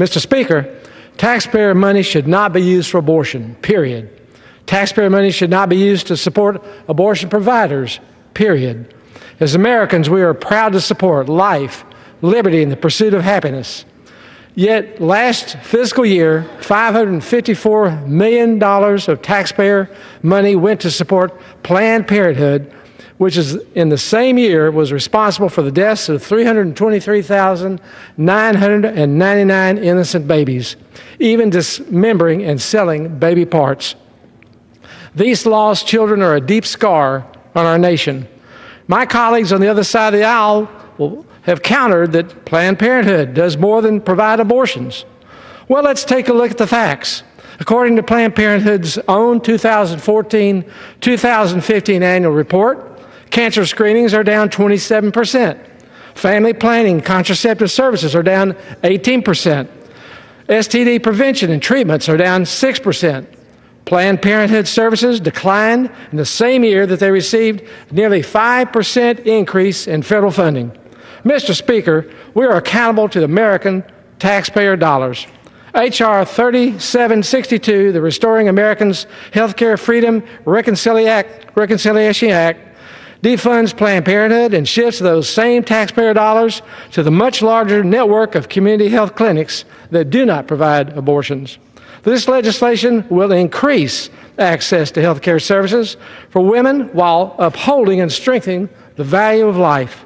Mr. Speaker, taxpayer money should not be used for abortion, period. Taxpayer money should not be used to support abortion providers, period. As Americans, we are proud to support life, liberty, and the pursuit of happiness. Yet last fiscal year, $554 million of taxpayer money went to support Planned Parenthood, which is in the same year was responsible for the deaths of 323,999 innocent babies, even dismembering and selling baby parts. These lost children are a deep scar on our nation. My colleagues on the other side of the aisle will have countered that Planned Parenthood does more than provide abortions. Well, let's take a look at the facts. According to Planned Parenthood's own 2014 2015 annual report, cancer screenings are down 27%. Family planning, contraceptive services are down 18%. STD prevention and treatments are down 6%. Planned Parenthood services declined in the same year that they received nearly 5% increase in federal funding. Mr. Speaker, we are accountable to the American taxpayer dollars. H.R. 3762, the Restoring Americans Healthcare Freedom Reconciliation Act, defunds Planned Parenthood and shifts those same taxpayer dollars to the much larger network of community health clinics that do not provide abortions. This legislation will increase access to health care services for women while upholding and strengthening the value of life.